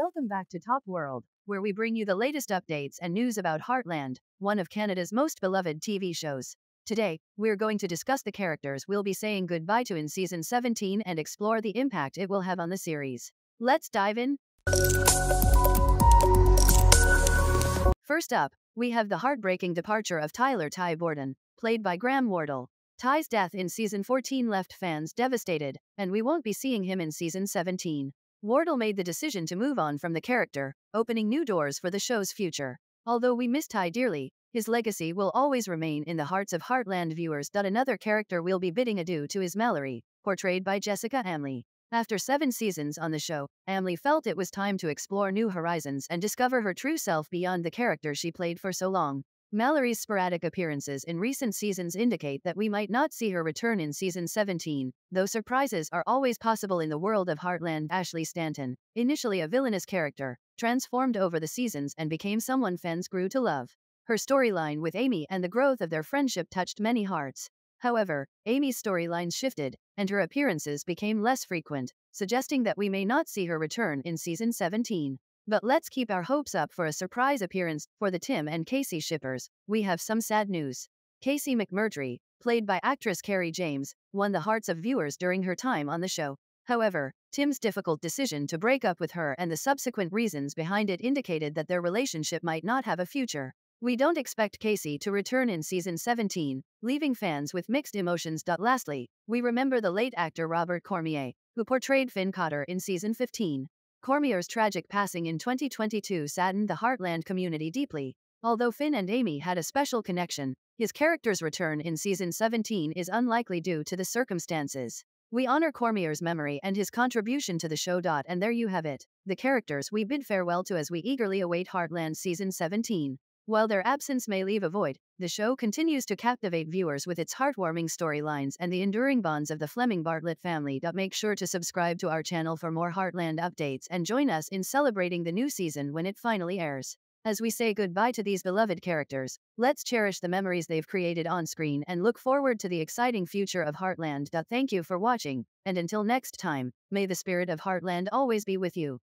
Welcome back to Top World, where we bring you the latest updates and news about Heartland, one of Canada's most beloved TV shows. Today, we're going to discuss the characters we'll be saying goodbye to in season 17 and explore the impact it will have on the series. Let's dive in. First up, we have the heartbreaking departure of Tyler Ty Borden, played by Graham Wardle. Ty's death in season 14 left fans devastated, and we won't be seeing him in season 17. Wardle made the decision to move on from the character, opening new doors for the show's future. Although we miss Ty dearly, his legacy will always remain in the hearts of Heartland viewers. Another character we'll be bidding adieu to is Mallory, portrayed by Jessica Amlee. After seven seasons on the show, Amlee felt it was time to explore new horizons and discover her true self beyond the character she played for so long. Mallory's sporadic appearances in recent seasons indicate that we might not see her return in season 17, though surprises are always possible in the world of Heartland. Ashley Stanton, initially a villainous character, transformed over the seasons and became someone fans grew to love. Her storyline with Amy and the growth of their friendship touched many hearts. However, Amy's storylines shifted, and her appearances became less frequent, suggesting that we may not see her return in season 17. But let's keep our hopes up for a surprise appearance for the Tim and Casey shippers. We have some sad news. Casey McMurtry, played by actress Kerry James, won the hearts of viewers during her time on the show. However, Tim's difficult decision to break up with her and the subsequent reasons behind it indicated that their relationship might not have a future. We don't expect Casey to return in season 17, leaving fans with mixed emotions. Lastly, we remember the late actor Robert Cormier, who portrayed Finn Cotter in season 15. Cormier's tragic passing in 2022 saddened the Heartland community deeply. Although Finn and Amy had a special connection, his character's return in season 17 is unlikely due to the circumstances. We honor Cormier's memory and his contribution to the show. And there you have it, the characters we bid farewell to as we eagerly await Heartland season 17. While their absence may leave a void, the show continues to captivate viewers with its heartwarming storylines and the enduring bonds of the Fleming Bartlett family. Make sure to subscribe to our channel for more Heartland updates and join us in celebrating the new season when it finally airs. As we say goodbye to these beloved characters, let's cherish the memories they've created on screen and look forward to the exciting future of Heartland. Thank you for watching, and until next time, may the spirit of Heartland always be with you.